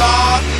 song